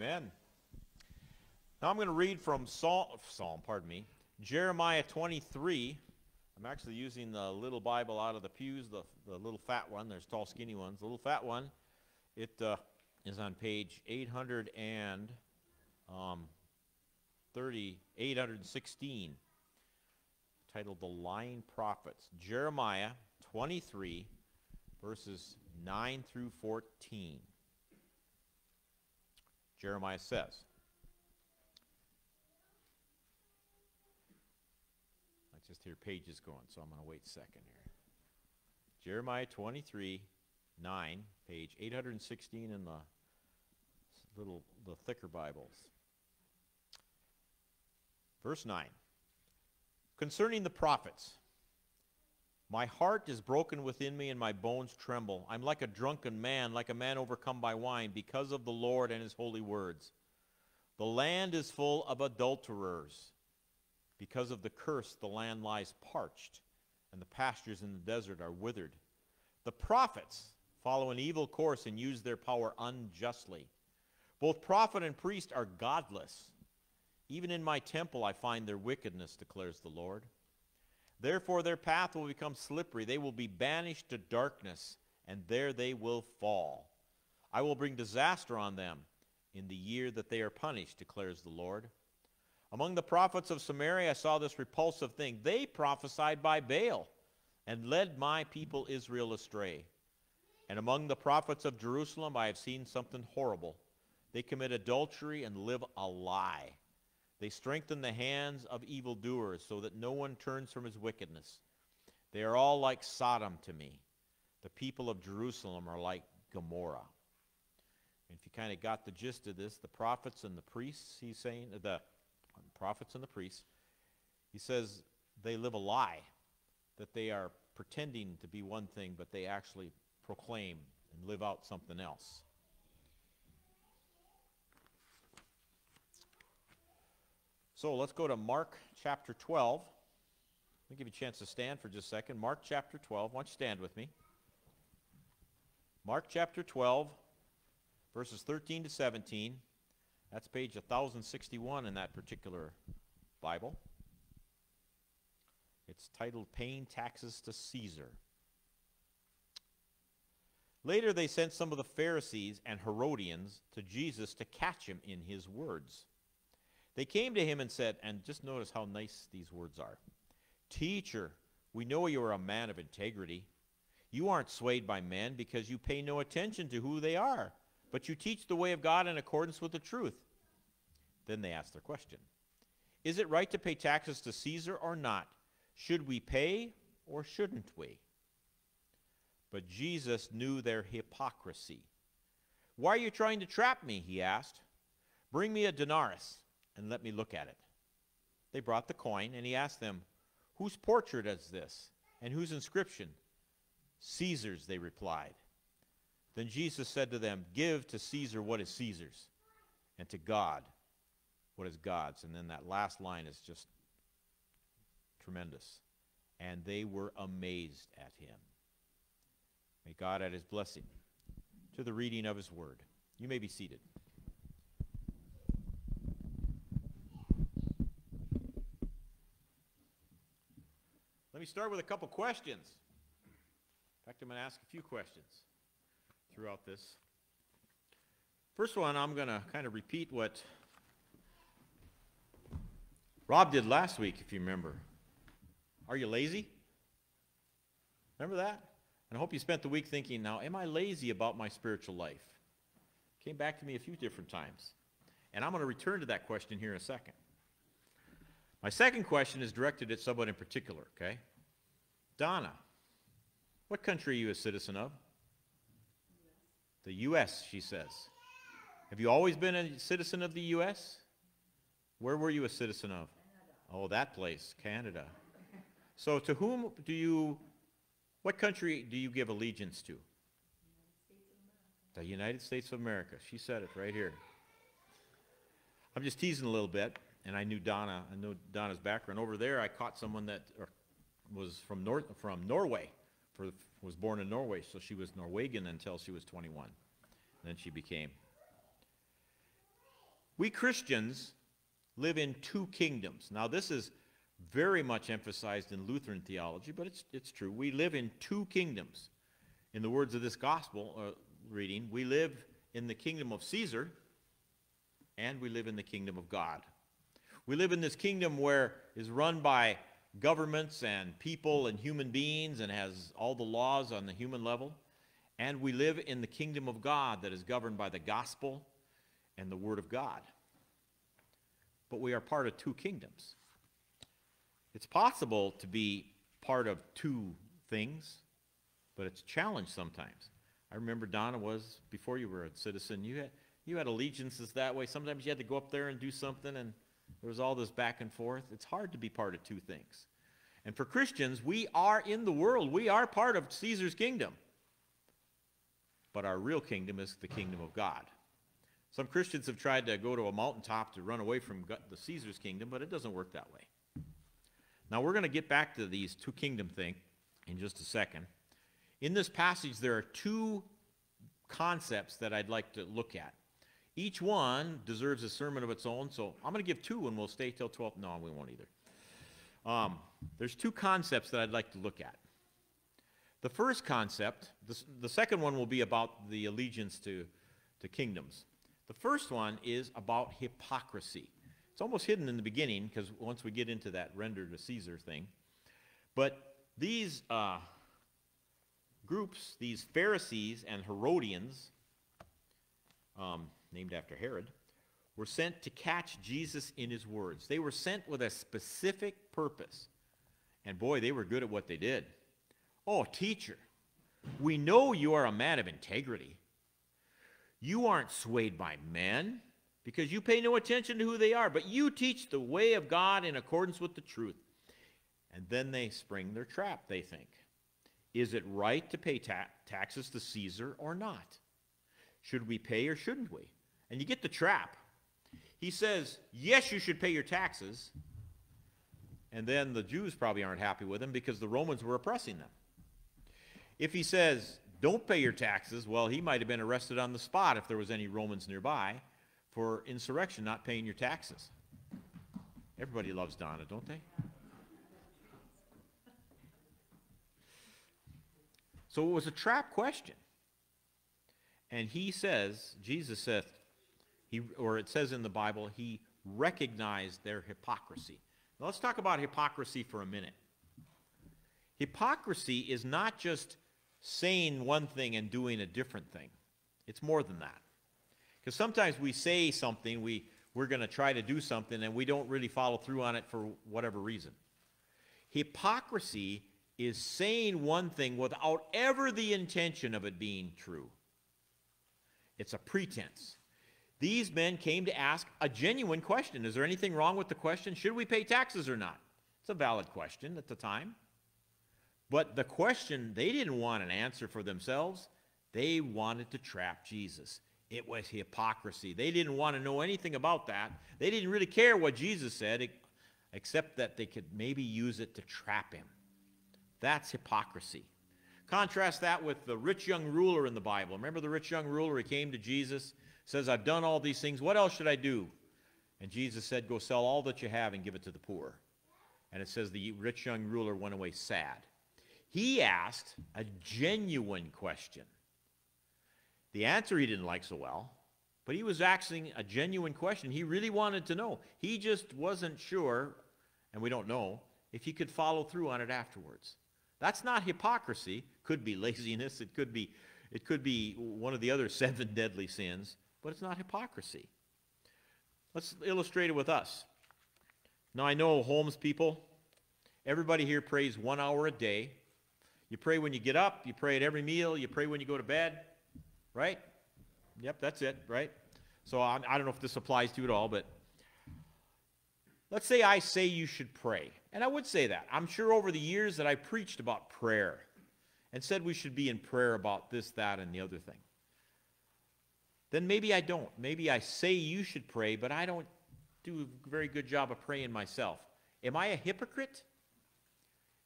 Amen. Now I'm going to read from Psalm, Psalm, pardon me, Jeremiah 23. I'm actually using the little Bible out of the pews, the, the little fat one. There's tall, skinny ones. The little fat one, it uh, is on page 800 and um, 30, 816, titled The Lying Prophets. Jeremiah 23, verses 9 through 14. Jeremiah says, I just hear pages going, so I'm going to wait a second here. Jeremiah 23, 9, page 816 in the little, the thicker Bibles. Verse 9. Concerning the prophets, my heart is broken within me and my bones tremble. I'm like a drunken man, like a man overcome by wine, because of the Lord and his holy words. The land is full of adulterers. Because of the curse, the land lies parched, and the pastures in the desert are withered. The prophets follow an evil course and use their power unjustly. Both prophet and priest are godless. Even in my temple I find their wickedness, declares the Lord. Therefore their path will become slippery. They will be banished to darkness, and there they will fall. I will bring disaster on them in the year that they are punished, declares the Lord. Among the prophets of Samaria I saw this repulsive thing. They prophesied by Baal and led my people Israel astray. And among the prophets of Jerusalem I have seen something horrible. They commit adultery and live a lie. They strengthen the hands of evildoers so that no one turns from his wickedness. They are all like Sodom to me. The people of Jerusalem are like Gomorrah. And if you kind of got the gist of this, the prophets and the priests, he's saying, uh, the prophets and the priests, he says they live a lie, that they are pretending to be one thing, but they actually proclaim and live out something else. So let's go to Mark chapter 12. Let me give you a chance to stand for just a second. Mark chapter 12. Why don't you stand with me? Mark chapter 12, verses 13 to 17. That's page 1061 in that particular Bible. It's titled Paying Taxes to Caesar. Later, they sent some of the Pharisees and Herodians to Jesus to catch him in his words. They came to him and said, and just notice how nice these words are Teacher, we know you are a man of integrity. You aren't swayed by men because you pay no attention to who they are, but you teach the way of God in accordance with the truth. Then they asked their question Is it right to pay taxes to Caesar or not? Should we pay or shouldn't we? But Jesus knew their hypocrisy. Why are you trying to trap me? He asked. Bring me a denarius and let me look at it. They brought the coin, and he asked them, Whose portrait is this, and whose inscription? Caesar's, they replied. Then Jesus said to them, Give to Caesar what is Caesar's, and to God what is God's. And then that last line is just tremendous. And they were amazed at him. May God add his blessing to the reading of his word. You may be seated. Let me start with a couple questions. In fact, I'm going to ask a few questions throughout this. First one, I'm going to kind of repeat what Rob did last week, if you remember. Are you lazy? Remember that? And I hope you spent the week thinking, now, am I lazy about my spiritual life? Came back to me a few different times. And I'm going to return to that question here in a second. My second question is directed at someone in particular, okay? Donna, what country are you a citizen of? The U.S., she says. Have you always been a citizen of the U.S.? Where were you a citizen of? Oh, that place, Canada. So to whom do you, what country do you give allegiance to? The United States of America. She said it right here. I'm just teasing a little bit, and I knew Donna, I know Donna's background. Over there, I caught someone that, was from North from Norway, for, was born in Norway, so she was Norwegian until she was 21. Then she became. We Christians live in two kingdoms. Now, this is very much emphasized in Lutheran theology, but it's, it's true. We live in two kingdoms. In the words of this gospel uh, reading, we live in the kingdom of Caesar and we live in the kingdom of God. We live in this kingdom where is run by governments and people and human beings and has all the laws on the human level. And we live in the kingdom of God that is governed by the gospel and the word of God. But we are part of two kingdoms. It's possible to be part of two things, but it's a challenge sometimes. I remember Donna was before you were a citizen. You had you had allegiances that way. Sometimes you had to go up there and do something, and there was all this back and forth. It's hard to be part of two things. And for Christians, we are in the world. We are part of Caesar's kingdom. But our real kingdom is the kingdom of God. Some Christians have tried to go to a mountaintop to run away from the Caesar's kingdom, but it doesn't work that way. Now we're going to get back to these two kingdom thing in just a second. In this passage, there are two concepts that I'd like to look at. Each one deserves a sermon of its own, so I'm going to give two and we'll stay till 12. No, we won't either. Um, there's two concepts that I'd like to look at. The first concept, the, the second one will be about the allegiance to, to kingdoms. The first one is about hypocrisy. It's almost hidden in the beginning because once we get into that render to Caesar thing. But these uh, groups, these Pharisees and Herodians, um, named after Herod, were sent to catch Jesus in his words. They were sent with a specific purpose. And boy, they were good at what they did. Oh, teacher, we know you are a man of integrity. You aren't swayed by men because you pay no attention to who they are, but you teach the way of God in accordance with the truth. And then they spring their trap, they think. Is it right to pay ta- taxes to Caesar or not? Should we pay or shouldn't we? And you get the trap. He says, yes, you should pay your taxes. And then the Jews probably aren't happy with him because the Romans were oppressing them. If he says, don't pay your taxes, well, he might have been arrested on the spot if there was any Romans nearby for insurrection, not paying your taxes. Everybody loves Donna, don't they? So it was a trap question. And he says, Jesus saith, he, or it says in the Bible, he recognized their hypocrisy. Now let's talk about hypocrisy for a minute. Hypocrisy is not just saying one thing and doing a different thing. It's more than that. Because sometimes we say something, we, we're going to try to do something, and we don't really follow through on it for whatever reason. Hypocrisy is saying one thing without ever the intention of it being true. It's a pretense. These men came to ask a genuine question. Is there anything wrong with the question? Should we pay taxes or not? It's a valid question at the time. But the question, they didn't want an answer for themselves. They wanted to trap Jesus. It was hypocrisy. They didn't want to know anything about that. They didn't really care what Jesus said, except that they could maybe use it to trap him. That's hypocrisy. Contrast that with the rich young ruler in the Bible. Remember the rich young ruler? He came to Jesus, says, I've done all these things. What else should I do? And Jesus said, Go sell all that you have and give it to the poor. And it says the rich young ruler went away sad. He asked a genuine question. The answer he didn't like so well, but he was asking a genuine question. He really wanted to know. He just wasn't sure, and we don't know, if he could follow through on it afterwards. That's not hypocrisy. Could be laziness. It could be, it could be one of the other seven deadly sins, but it's not hypocrisy. Let's illustrate it with us. Now, I know Holmes people, everybody here prays one hour a day. You pray when you get up, you pray at every meal, you pray when you go to bed, right? Yep, that's it, right? So I, I don't know if this applies to you at all, but let's say I say you should pray. And I would say that. I'm sure over the years that I preached about prayer and said we should be in prayer about this, that, and the other thing. Then maybe I don't. Maybe I say you should pray, but I don't do a very good job of praying myself. Am I a hypocrite?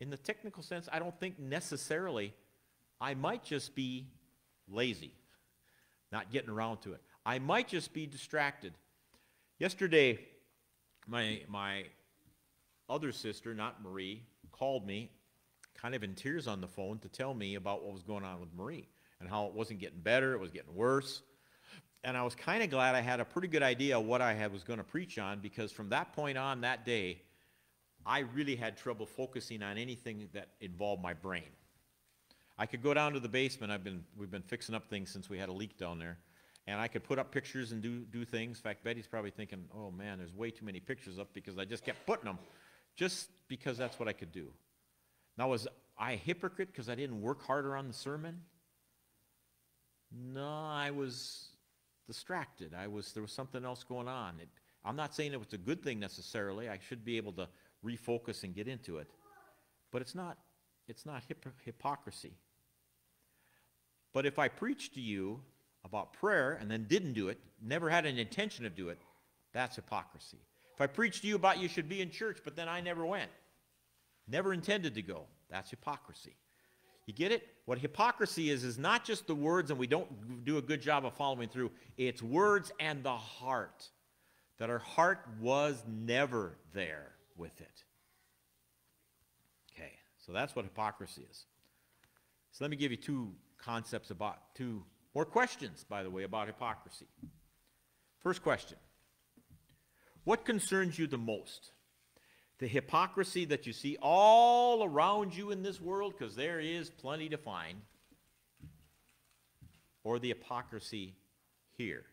In the technical sense, I don't think necessarily. I might just be lazy, not getting around to it. I might just be distracted. Yesterday, my, my other sister, not Marie, called me kind of in tears on the phone to tell me about what was going on with Marie and how it wasn't getting better, it was getting worse. And I was kind of glad I had a pretty good idea what I had, was going to preach on because from that point on that day, I really had trouble focusing on anything that involved my brain. I could go down to the basement. I've been, we've been fixing up things since we had a leak down there. And I could put up pictures and do, do things. In fact, Betty's probably thinking, oh man, there's way too many pictures up because I just kept putting them just because that's what I could do. Now, was I a hypocrite because I didn't work harder on the sermon? No, I was distracted. I was there was something else going on. It, I'm not saying it was a good thing necessarily. I should be able to refocus and get into it, but it's not it's not hip, hypocrisy. But if I preach to you about prayer and then didn't do it, never had an intention to do it, that's hypocrisy. If I preach to you about you should be in church, but then I never went, never intended to go, that's hypocrisy. You get it? What hypocrisy is, is not just the words, and we don't do a good job of following through. It's words and the heart. That our heart was never there with it. Okay, so that's what hypocrisy is. So let me give you two concepts about, two more questions, by the way, about hypocrisy. First question What concerns you the most? The hypocrisy that you see all around you in this world, because there is plenty to find, or the hypocrisy here.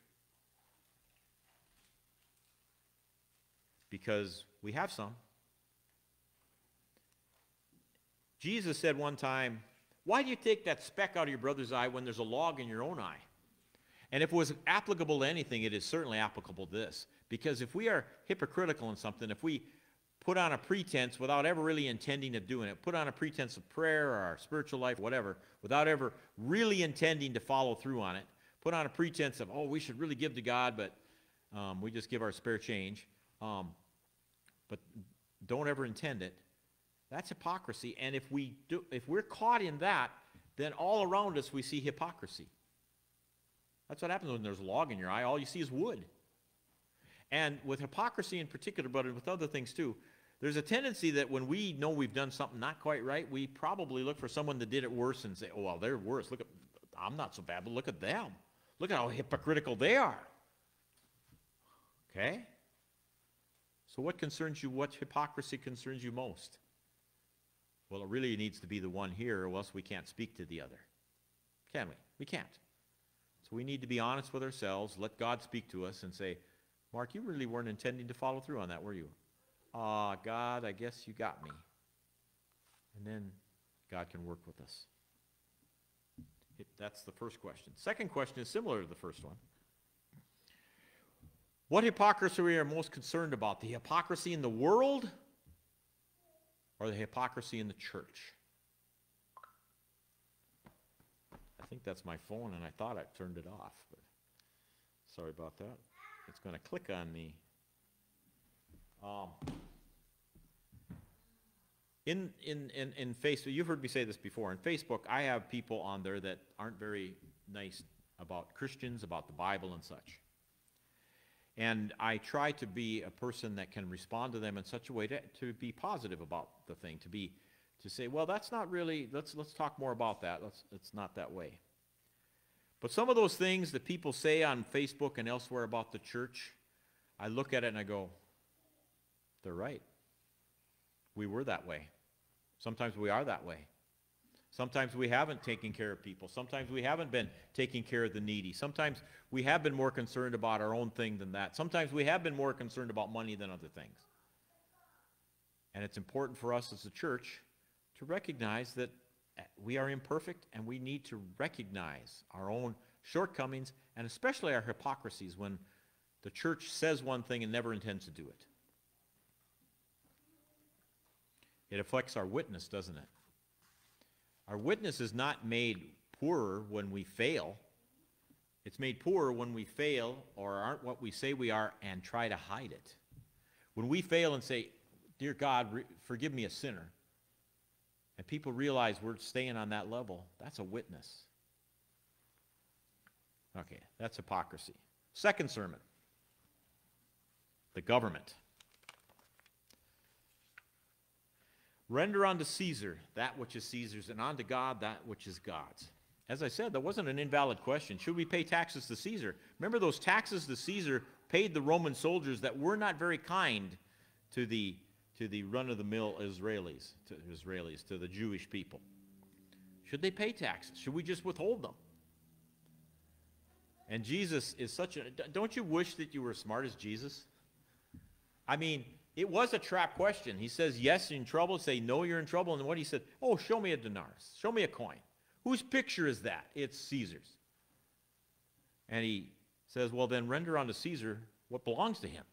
Because we have some. Jesus said one time, Why do you take that speck out of your brother's eye when there's a log in your own eye? And if it was applicable to anything, it is certainly applicable to this. Because if we are hypocritical in something, if we put on a pretense without ever really intending of doing it, put on a pretense of prayer or our spiritual life, whatever, without ever really intending to follow through on it, put on a pretense of, oh, we should really give to God, but um, we just give our spare change, um, but don't ever intend it. That's hypocrisy. And if, we do, if we're caught in that, then all around us we see hypocrisy. That's what happens when there's a log in your eye. All you see is wood. And with hypocrisy in particular, but with other things too, there's a tendency that when we know we've done something not quite right, we probably look for someone that did it worse and say, oh, well, they're worse. Look at, I'm not so bad, but look at them. Look at how hypocritical they are. Okay? So what concerns you, what hypocrisy concerns you most? Well, it really needs to be the one here, or else we can't speak to the other. Can we? We can't. So we need to be honest with ourselves, let God speak to us, and say, Mark, you really weren't intending to follow through on that, were you? Ah, God, I guess you got me. And then God can work with us. It, that's the first question. Second question is similar to the first one. What hypocrisy are we most concerned about? The hypocrisy in the world or the hypocrisy in the church? I think that's my phone, and I thought I turned it off, but sorry about that. It's going to click on me. Um, in, in, in, in Facebook, you've heard me say this before. In Facebook, I have people on there that aren't very nice about Christians, about the Bible, and such. And I try to be a person that can respond to them in such a way to, to be positive about the thing, to be to say, well, that's not really. Let's let's talk more about that. Let's it's not that way. But some of those things that people say on Facebook and elsewhere about the church, I look at it and I go, they're right. We were that way. Sometimes we are that way. Sometimes we haven't taken care of people. Sometimes we haven't been taking care of the needy. Sometimes we have been more concerned about our own thing than that. Sometimes we have been more concerned about money than other things. And it's important for us as a church to recognize that uh, we are imperfect and we need to recognize our own shortcomings and especially our hypocrisies when the church says one thing and never intends to do it. It affects our witness, doesn't it? Our witness is not made poorer when we fail. It's made poorer when we fail or aren't what we say we are and try to hide it. When we fail and say, Dear God, forgive me a sinner, and people realize we're staying on that level, that's a witness. Okay, that's hypocrisy. Second sermon. the government. Render unto Caesar that which is Caesar's, and unto God that which is God's. As I said, that wasn't an invalid question. Should we pay taxes to Caesar? Remember, those taxes to Caesar paid the Roman soldiers that were not very kind to the, to the run of the mill Israelis, to Israelis, to the Jewish people. Should they pay taxes? Should we just withhold them? And Jesus is such a. Don't you wish that you were as smart as Jesus? I mean, it was a trap question. He says, Yes, you're in trouble. Say, No, you're in trouble. And what he said, Oh, show me a denarius. Show me a coin. Whose picture is that? It's Caesar's. And he says, Well, then render unto Caesar what belongs to him.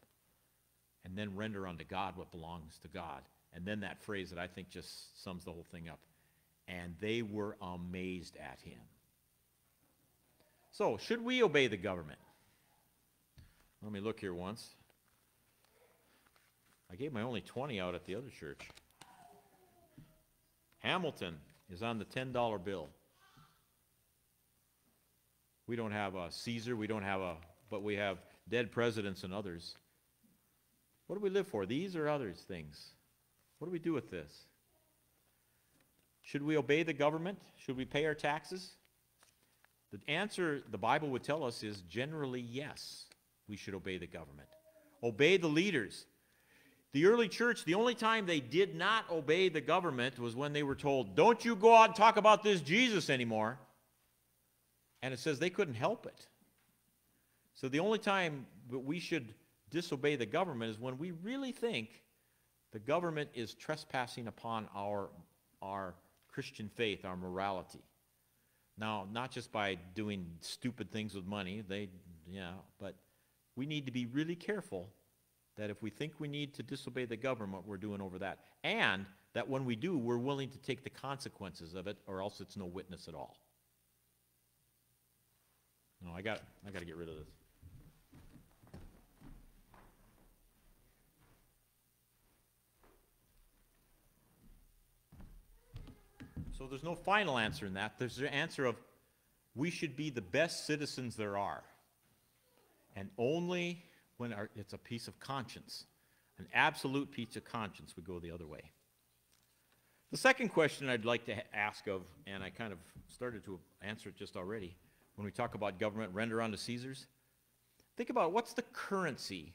And then render unto God what belongs to God. And then that phrase that I think just sums the whole thing up. And they were amazed at him. So, should we obey the government? Let me look here once. I gave my only 20 out at the other church. Hamilton is on the $10 bill. We don't have a Caesar, we don't have a, but we have dead presidents and others. What do we live for? These or others things? What do we do with this? Should we obey the government? Should we pay our taxes? The answer the Bible would tell us is generally yes, we should obey the government. Obey the leaders. The early church, the only time they did not obey the government was when they were told, Don't you go out and talk about this Jesus anymore. And it says they couldn't help it. So the only time that we should disobey the government is when we really think the government is trespassing upon our, our Christian faith, our morality. Now, not just by doing stupid things with money, they, yeah, but we need to be really careful that if we think we need to disobey the government, we're doing over that. And that when we do, we're willing to take the consequences of it, or else it's no witness at all. No, I got, I got to get rid of this. So there's no final answer in that. There's the answer of we should be the best citizens there are. And only when our, it's a piece of conscience, an absolute piece of conscience, we go the other way. The second question I'd like to ask of, and I kind of started to answer it just already, when we talk about government render unto Caesar's, think about what's the currency?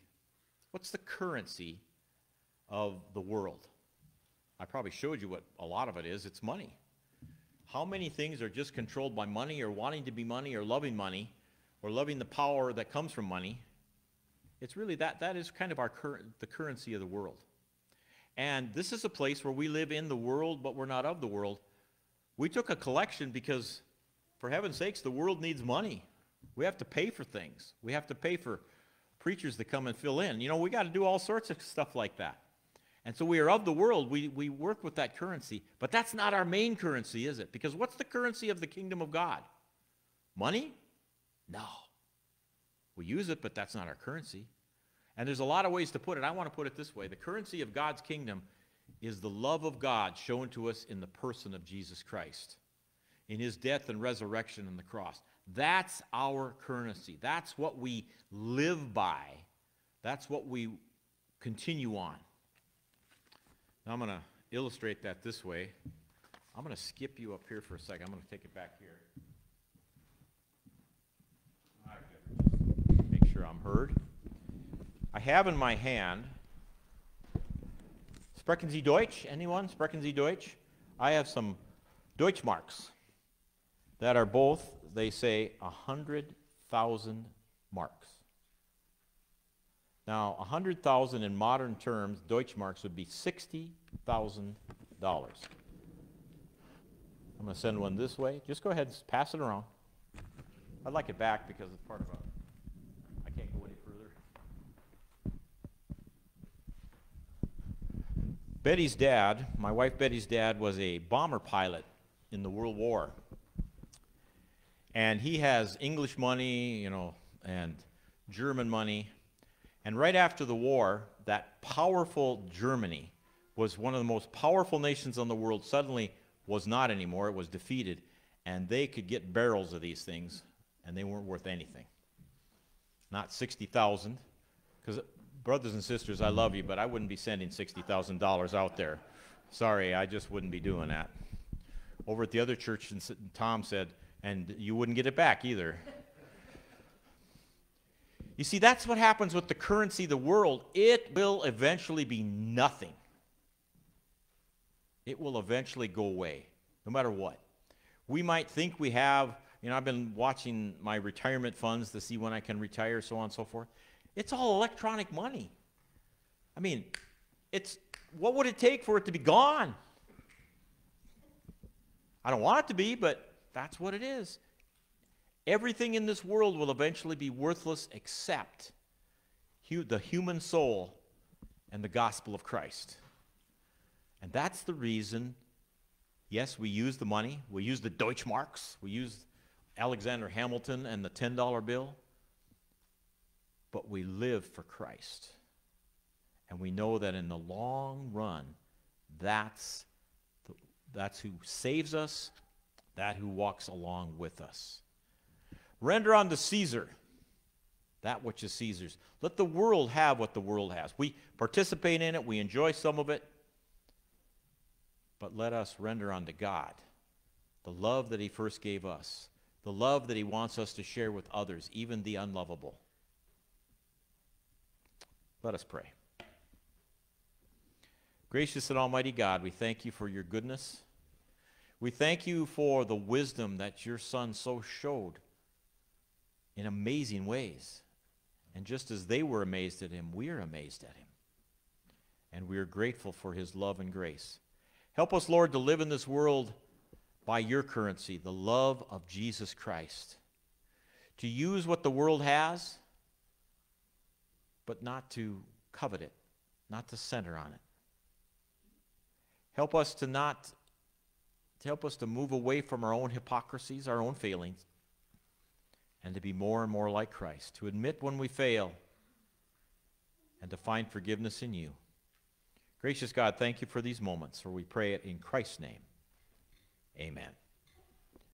What's the currency of the world? I probably showed you what a lot of it is. It's money. How many things are just controlled by money or wanting to be money or loving money or loving the power that comes from money? It's really that, that is kind of our the currency of the world. And this is a place where we live in the world, but we're not of the world. We took a collection because, for heaven's sakes, the world needs money. We have to pay for things. We have to pay for preachers to come and fill in. You know, we got to do all sorts of stuff like that. And so we are of the world. We, we work with that currency. But that's not our main currency, is it? Because what's the currency of the kingdom of God? Money? No. We use it, but that's not our currency. And there's a lot of ways to put it. I want to put it this way the currency of God's kingdom is the love of God shown to us in the person of Jesus Christ, in his death and resurrection on the cross. That's our currency. That's what we live by. That's what we continue on. Now I'm going to illustrate that this way. I'm going to skip you up here for a second. I'm going to take it back here. Make sure I'm heard. I have in my hand Sprechen Sie Deutsch? Anyone? Sprechen Sie Deutsch? I have some Deutschmarks that are both, they say, 100,000 marks. Now, 100,000 in modern terms, Deutschmarks would be $60,000. I'm going to send one this way. Just go ahead and pass it around. I'd like it back because it's part of a, I can't go any further. Betty's dad, my wife Betty's dad, was a bomber pilot in the World War. And he has English money, you know, and German money. And right after the war, that powerful Germany was one of the most powerful nations on the world, suddenly was not anymore. It was defeated. And they could get barrels of these things, and they weren't worth anything. Not 60,000, because brothers and sisters, I love you, but I wouldn't be sending $60,000 out there. Sorry, I just wouldn't be doing that. Over at the other church, Tom said, and you wouldn't get it back either. You see, that's what happens with the currency of the world. It will eventually be nothing. It will eventually go away, no matter what. We might think we have, you know, I've been watching my retirement funds to see when I can retire, so on and so forth. It's all electronic money. I mean, it's what would it take for it to be gone? I don't want it to be, but that's what it is. Everything in this world will eventually be worthless except hu- the human soul and the gospel of Christ. And that's the reason, yes, we use the money, we use the Deutschmarks, we use Alexander Hamilton and the $10 bill, but we live for Christ. And we know that in the long run, that's, the, that's who saves us, that who walks along with us. Render unto Caesar that which is Caesar's. Let the world have what the world has. We participate in it, we enjoy some of it, but let us render unto God the love that He first gave us, the love that He wants us to share with others, even the unlovable. Let us pray. Gracious and Almighty God, we thank you for your goodness. We thank you for the wisdom that your Son so showed in amazing ways. And just as they were amazed at him, we are amazed at him. And we are grateful for his love and grace. Help us, Lord, to live in this world by your currency, the love of Jesus Christ. To use what the world has, but not to covet it, not to center on it. Help us to not to help us to move away from our own hypocrisies, our own failings, and to be more and more like Christ, to admit when we fail, and to find forgiveness in you. Gracious God, thank you for these moments, for we pray it in Christ's name. Amen.